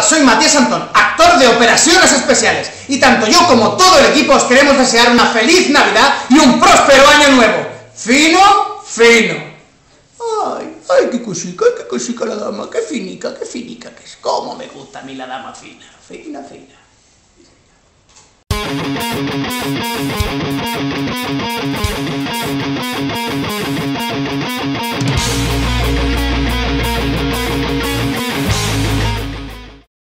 Hola, soy Matías Antón, actor de Operaciones Especiales, y tanto yo como todo el equipo os queremos desear una feliz Navidad y un próspero año nuevo. Fino, fino. Ay, ay, qué cosica, qué cosica la dama, qué finica, qué finica que es. Cómo me gusta a mí la dama fina, fina, fina.